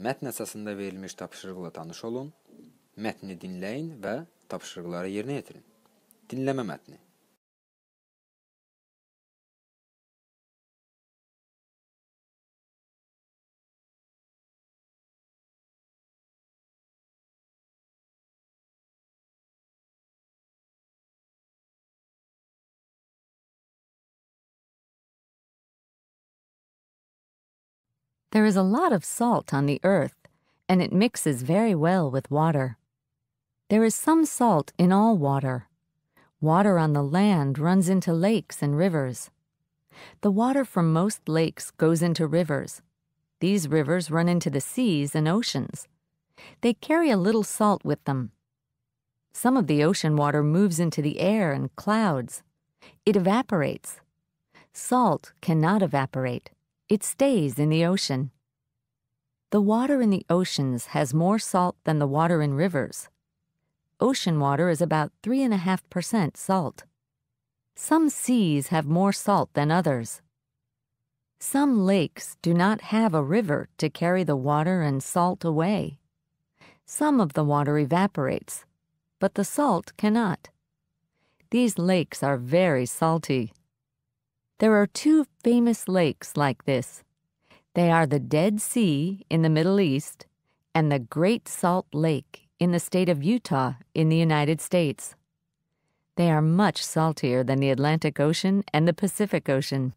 Mətn əsasında verilmiş tapşırıqla tanış olun, mətni dinləyin və tapşırıqları yerinə yetirin. Dinləmə mətni. There is a lot of salt on the earth, and it mixes very well with water. There is some salt in all water. Water on the land runs into lakes and rivers. The water from most lakes goes into rivers. These rivers run into the seas and oceans. They carry a little salt with them. Some of the ocean water moves into the air and clouds. It evaporates. Salt cannot evaporate. It stays in the ocean. The water in the oceans has more salt than the water in rivers. Ocean water is about 3.5% salt. Some seas have more salt than others. Some lakes do not have a river to carry the water and salt away. Some of the water evaporates, but the salt cannot. These lakes are very salty. There are two famous lakes like this. They are the Dead Sea in the Middle East and the Great Salt Lake in the state of Utah in the United States. They are much saltier than the Atlantic Ocean and the Pacific Ocean.